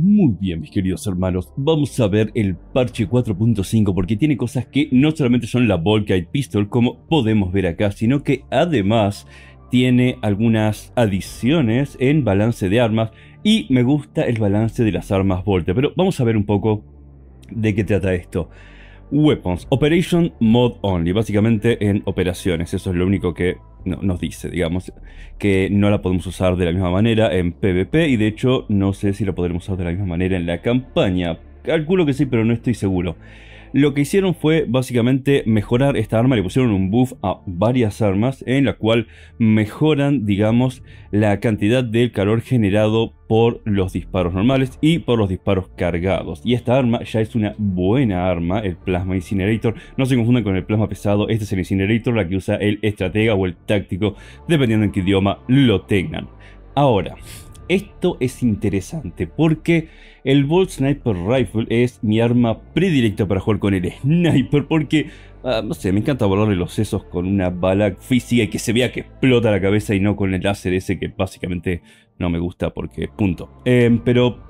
Muy bien, mis queridos hermanos, vamos a ver el parche 4.5 porque tiene cosas que no solamente son la Volkite Pistol como podemos ver acá, sino que además tiene algunas adiciones en balance de armas y me gusta el balance de las armas Volte, pero vamos a ver un poco de qué trata esto. Weapons, Operation Mod Only, básicamente en operaciones, eso es lo único que nos dice, digamos, que no la podemos usar de la misma manera en PvP y de hecho no sé si la podremos usar de la misma manera en la campaña. Calculo que sí, pero no estoy seguro. Lo que hicieron fue básicamente mejorar esta arma, le pusieron un buff a varias armas en la cual mejoran, digamos, la cantidad de calor generado por los disparos normales y por los disparos cargados. Y esta arma ya es una buena arma, el Plasma Incinerator. No se confundan con el Plasma Pesado, este es el Incinerator, la que usa el estratega o el táctico, dependiendo en qué idioma lo tengan. Ahora, esto es interesante porque el Bolt Sniper Rifle es mi arma predilecta para jugar con el sniper porque, ah, no sé, me encanta volarle los sesos con una bala física y que se vea que explota la cabeza y no con el láser ese que básicamente no me gusta porque punto. Em, pero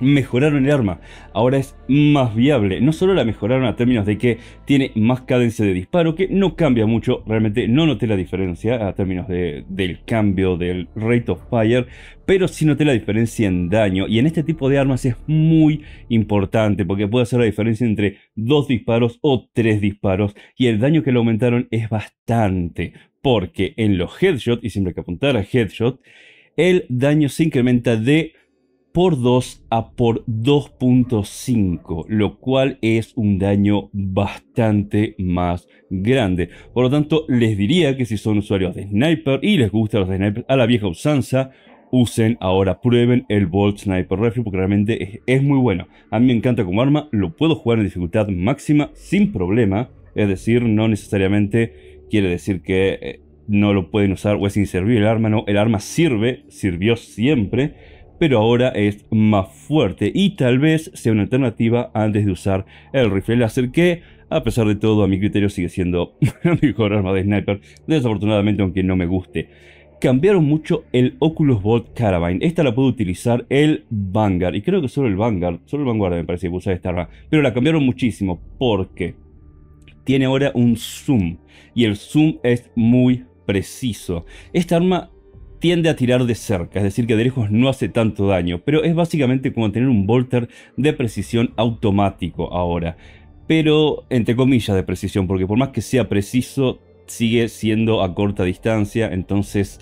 mejoraron el arma, ahora es más viable. No solo la mejoraron a términos de que tiene más cadencia de disparo, que no cambia mucho, realmente no noté la diferencia a términos del cambio del rate of fire, pero sí noté la diferencia en daño. Y en este tipo de armas es muy importante porque puede hacer la diferencia entre dos disparos o tres disparos. Y el daño que le aumentaron es bastante, porque en los headshot, y siempre que apuntar a headshot, el daño se incrementa de por 2 a por 2.5, lo cual es un daño bastante más grande. Por lo tanto, les diría que si son usuarios de Sniper y les gusta los Sniper a la vieja usanza, usen ahora, prueben el Bolt Sniper Rifle porque realmente es, muy bueno. A mí me encanta como arma, lo puedo jugar en dificultad máxima sin problema, es decir, no necesariamente quiere decir que eh, no lo pueden usar o es inservible el arma, no, el arma sirve, sirvió siempre pero ahora es más fuerte y tal vez sea una alternativa antes de usar el rifle láser que, a pesar de todo, a mi criterio sigue siendo la mejor arma de sniper, desafortunadamente aunque no me guste. Cambiaron mucho el Oculus Bolt Carabine. Esta la puede utilizar el Vanguard. Y creo que solo el Vanguard, solo el Vanguard me parece que usa esta arma. Pero la cambiaron muchísimo porque tiene ahora un zoom. Y el zoom es muy preciso. Esta arma tiende a tirar de cerca, es decir que de lejos no hace tanto daño, pero es básicamente como tener un bolter de precisión automático ahora. Pero entre comillas de precisión, porque por más que sea preciso, sigue siendo a corta distancia, entonces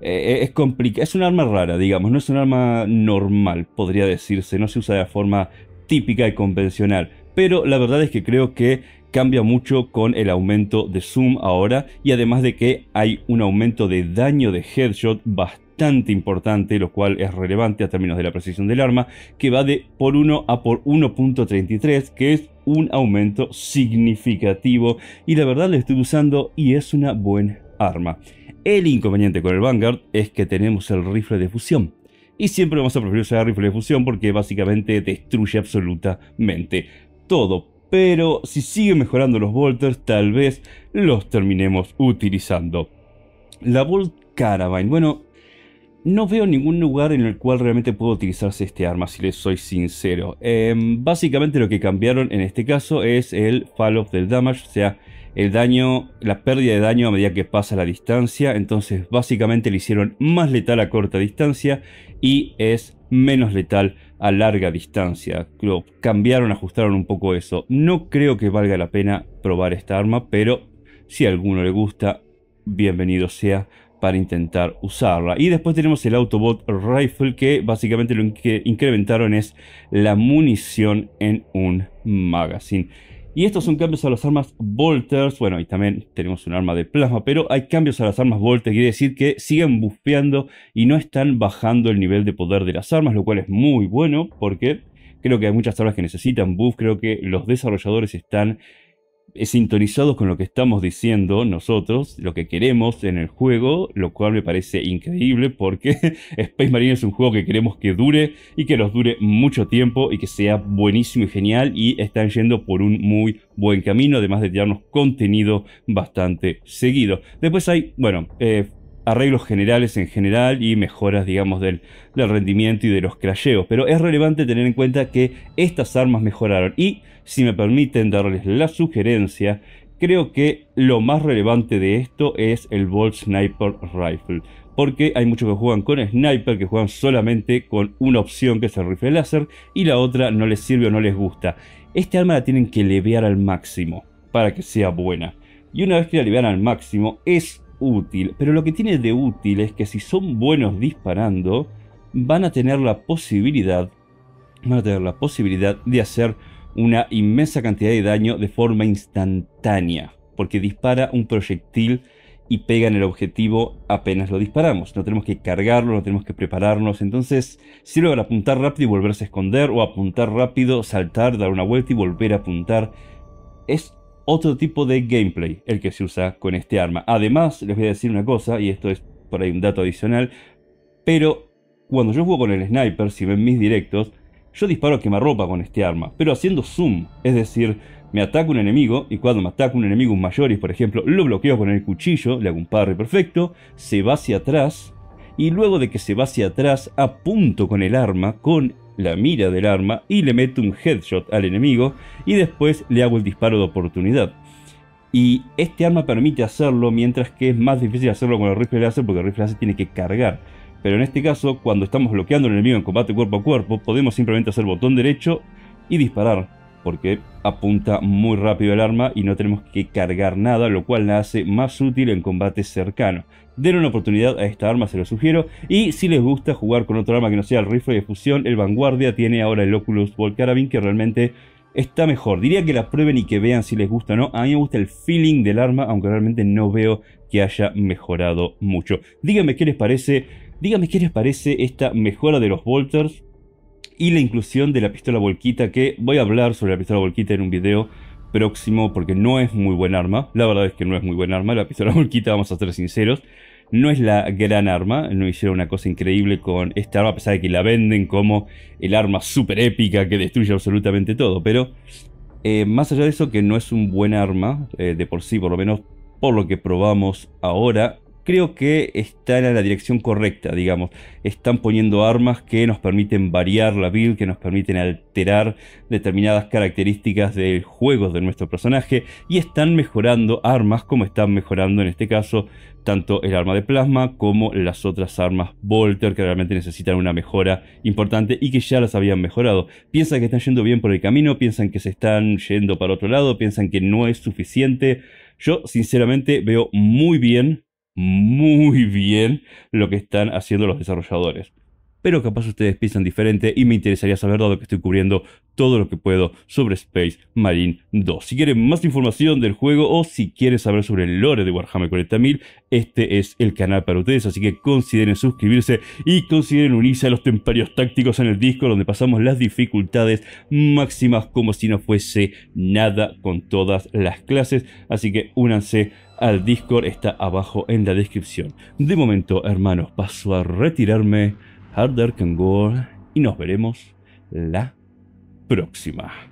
eh, es complicado. Es un arma rara, digamos, no es un arma normal, podría decirse, no se usa de forma típica y convencional. Pero la verdad es que creo que cambia mucho con el aumento de zoom ahora y además de que hay un aumento de daño de headshot bastante importante, lo cual es relevante a términos de la precisión del arma, que va de por 1 a por 1.33, que es un aumento significativo y la verdad lo estoy usando y es una buena arma. El inconveniente con el Vanguard es que tenemos el rifle de fusión. Y siempre vamos a preferir usar rifle de fusión porque básicamente destruye absolutamente todo pero si sigue mejorando los volters, tal vez los terminemos utilizando. La Volt Carabine, bueno, no veo ningún lugar en el cual realmente pueda utilizarse este arma, si les soy sincero. Em, básicamente lo que cambiaron en este caso es el fall of del damage, o sea, el daño, la pérdida de daño a medida que pasa la distancia. Entonces básicamente le hicieron más letal a corta distancia y es menos letal a larga distancia. Lo cambiaron, ajustaron un poco eso. No creo que valga la pena probar esta arma, pero si a alguno le gusta, bienvenido sea para intentar usarla. Y después tenemos el Autobot Rifle que básicamente lo que incrementaron es la munición en un magazine. Y estos son cambios a las armas Volters. Bueno, y también tenemos un arma de plasma, pero hay cambios a las armas Volters. Quiere decir que siguen bufeando y no están bajando el nivel de poder de las armas, lo cual es muy bueno porque creo que hay muchas armas que necesitan buff. Creo que los desarrolladores están sintonizados con lo que estamos diciendo nosotros, lo que queremos en el juego, lo cual me parece increíble porque Space Marine es un juego que queremos que dure y que nos dure mucho tiempo y que sea buenísimo y genial y están yendo por un muy buen camino, además de tirarnos contenido bastante seguido. Después hay, bueno, eh, arreglos generales en general y mejoras, digamos, del, rendimiento y de los crasheos. Pero es relevante tener en cuenta que estas armas mejoraron. Y, si me permiten darles la sugerencia, creo que lo más relevante de esto es el Bolt Sniper Rifle. Porque hay muchos que juegan con Sniper, que juegan solamente con una opción que es el rifle láser, y la otra no les sirve o no les gusta. Este arma la tienen que levear al máximo para que sea buena. Y una vez que la levean al máximo es útil, pero lo que tiene de útil es que si son buenos disparando, van a tener la posibilidad, van a tener la posibilidad de hacer una inmensa cantidad de daño de forma instantánea, porque dispara un proyectil y pega en el objetivo apenas lo disparamos. No tenemos que cargarlo, no tenemos que prepararnos. Entonces sirve para apuntar rápido y volverse a esconder, o apuntar rápido, saltar, dar una vuelta y volver a apuntar. Es otro tipo de gameplay el que se usa con este arma. Además, les voy a decir una cosa, y esto es por ahí un dato adicional, pero cuando yo juego con el sniper, si ven mis directos, yo disparo a quemarropa con este arma, pero haciendo zoom, es decir, me ataca un enemigo y cuando me ataca un enemigo un mayoris, por ejemplo, lo bloqueo con el cuchillo, le hago un parry perfecto, se va hacia atrás y luego de que se va hacia atrás apunto con el arma, con la mira del arma y le meto un headshot al enemigo y después le hago el disparo de oportunidad. Y este arma permite hacerlo mientras que es más difícil hacerlo con el rifle láser porque el rifle láser tiene que cargar. Pero en este caso, cuando estamos bloqueando al enemigo en combate cuerpo a cuerpo, podemos simplemente hacer botón derecho y disparar, porque apunta muy rápido el arma y no tenemos que cargar nada, lo cual la hace más útil en combate cercano. Den una oportunidad a esta arma, se lo sugiero, y si les gusta jugar con otro arma que no sea el rifle de fusión, el Vanguardia tiene ahora el Oculus Ball Carabin, que realmente está mejor. Diría que la prueben y que vean si les gusta o no. A mí me gusta el feeling del arma, aunque realmente no veo que haya mejorado mucho. Díganme qué les parece Dígame qué les parece esta mejora de los Volters y la inclusión de la pistola volquita, que voy a hablar sobre la pistola volquita en un video próximo porque no es muy buen arma. La verdad es que no es muy buen arma. La pistola volquita, vamos a ser sinceros, no es la gran arma. No hicieron una cosa increíble con esta arma, a pesar de que la venden como el arma super épica que destruye absolutamente todo. Pero eh, más allá de eso, que no es un buen arma, eh, de por sí, por lo menos por lo que probamos ahora, creo que están en la dirección correcta, digamos. Están poniendo armas que nos permiten variar la build, que nos permiten alterar determinadas características del juego de nuestro personaje y están mejorando armas como están mejorando en este caso tanto el arma de plasma como las otras armas Volter que realmente necesitan una mejora importante y que ya las habían mejorado. Piensan que están yendo bien por el camino, piensan que se están yendo para otro lado, piensan que no es suficiente. Yo sinceramente veo muy bien muy bien lo que están haciendo los desarrolladores. Pero capaz ustedes piensan diferente y me interesaría saber dado que estoy cubriendo todo lo que puedo sobre Space Marine 2. Si quieren más información del juego o si quieren saber sobre el lore de Warhammer 40.000, este es el canal para ustedes, así que consideren suscribirse y consideren unirse a los templarios tácticos en el disco donde pasamos las dificultades máximas como si no fuese nada con todas las clases, así que únanse al Discord está abajo en la descripción. De momento, hermanos, paso a retirarme. Harder can go y nos veremos la próxima.